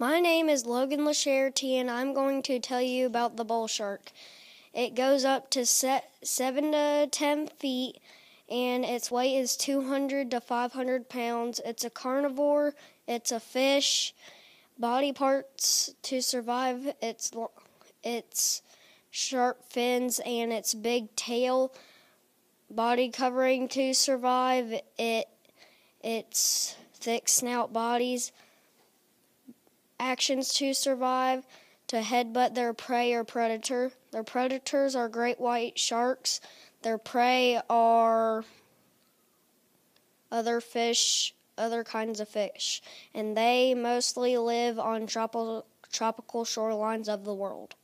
My name is Logan Lasherty, and I'm going to tell you about the bull shark. It goes up to set seven to ten feet, and its weight is 200 to 500 pounds. It's a carnivore. It's a fish. Body parts to survive. Its its sharp fins and its big tail. Body covering to survive. It its thick snout bodies actions to survive to headbutt their prey or predator. Their predators are great white sharks. Their prey are other fish, other kinds of fish, and they mostly live on tropical tropical shorelines of the world.